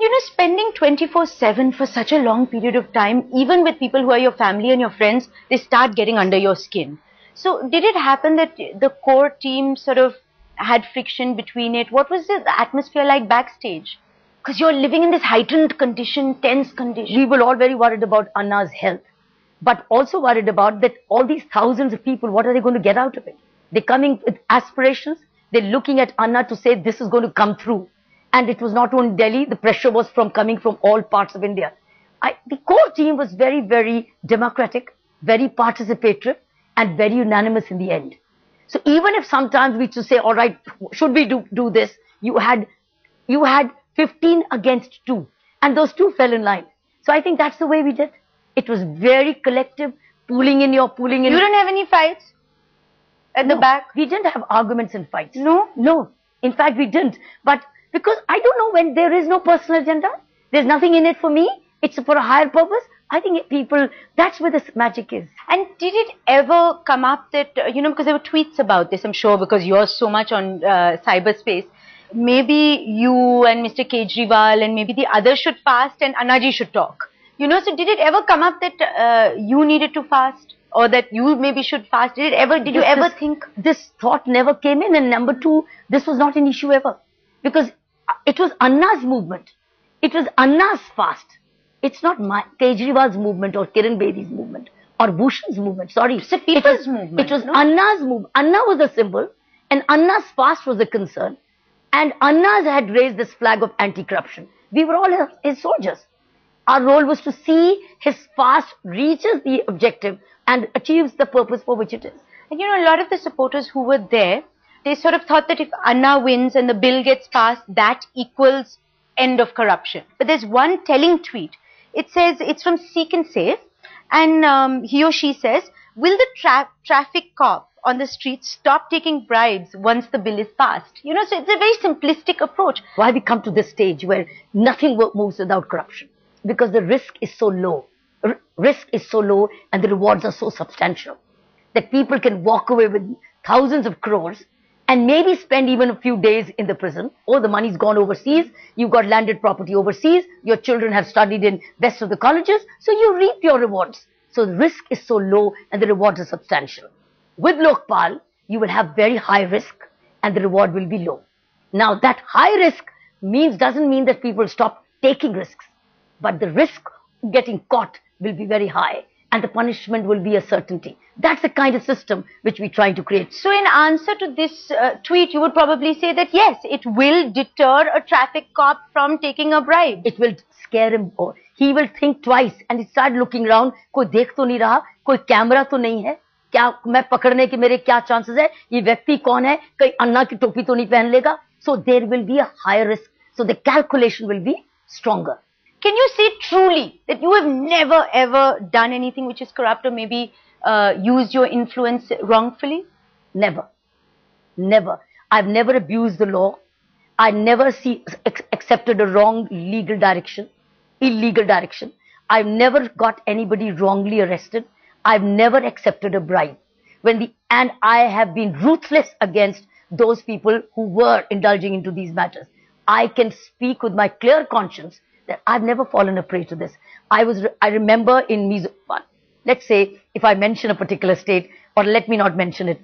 You know, spending 24-7 for such a long period of time, even with people who are your family and your friends, they start getting under your skin. So did it happen that the core team sort of had friction between it? What was the atmosphere like backstage? Because you're living in this heightened condition, tense condition. We were all very worried about Anna's health, but also worried about that all these thousands of people, what are they going to get out of it? They're coming with aspirations. They're looking at Anna to say this is going to come through. And it was not only Delhi, the pressure was from coming from all parts of India. I, the core team was very, very democratic, very participatory, and very unanimous in the end. So even if sometimes we just say, all right, should we do, do this? You had, you had 15 against 2. And those two fell in line. So I think that's the way we did. It was very collective, pooling in your, pulling in. You didn't have any fights at no, the back? We didn't have arguments and fights. No? No. In fact, we didn't. But because I don't know when there is no personal agenda, there's nothing in it for me. It's for a higher purpose. I think people, that's where this magic is. And did it ever come up that, uh, you know, because there were tweets about this, I'm sure, because you're so much on uh, cyberspace. Maybe you and Mr. Kejriwal and maybe the others should fast and Annaji should talk. You know, so did it ever come up that uh, you needed to fast? Or that you maybe should fast? Did it ever, did you ever this, think? This thought never came in. And number two, this was not an issue ever. Because it was Anna's movement. It was Anna's fast. It's not my Kejriwal's movement or Kiran Bedi's movement or Bhushan's movement. Sorry. It's a people's it was, movement. It was no? Anna's movement. Anna was a symbol and Anna's fast was a concern. And Anna's had raised this flag of anti-corruption. We were all his, his soldiers. Our role was to see his fast reaches the objective and achieves the purpose for which it is. And you know, a lot of the supporters who were there, they sort of thought that if Anna wins and the bill gets passed, that equals end of corruption. But there's one telling tweet. It says, it's from Seek and Save, and um, he or she says, will the tra traffic cop on the street stop taking bribes once the bill is passed? You know, so it's a very simplistic approach. Why we come to this stage where nothing moves without corruption? Because the risk is so low. R risk is so low and the rewards are so substantial that people can walk away with thousands of crores and maybe spend even a few days in the prison. Oh, the money's gone overseas. You've got landed property overseas. Your children have studied in best of the colleges. So you reap your rewards. So the risk is so low and the rewards are substantial. With Lokpal, you will have very high risk and the reward will be low. Now that high risk means, doesn't mean that people stop taking risks. But the risk getting caught will be very high and the punishment will be a certainty. That's the kind of system which we're trying to create. So in answer to this uh, tweet, you would probably say that yes, it will deter a traffic cop from taking a bribe. It will scare him. Or he will think twice and he start looking around. कोई देख तो नहीं रहा, कोई camera तो नहीं है. क्या मैं पकड़ने के मेरे क्या chances है? ये व्यक्ति कौन है? कहीं अन्ना की टोपी तो नहीं पहन लेगा? So there will be a higher risk. So the calculation will be stronger. can you say truly that you have never ever done anything which is corrupt or maybe uh, used your influence wrongfully? Never. Never. I've never abused the law. I never see, accepted a wrong legal direction, illegal direction. I've never got anybody wrongly arrested. I've never accepted a bribe. When the, and I have been ruthless against those people who were indulging into these matters. I can speak with my clear conscience that I've never fallen a prey to this. I was, I remember in Mizo, let's say if I mention a particular state or let me not mention it,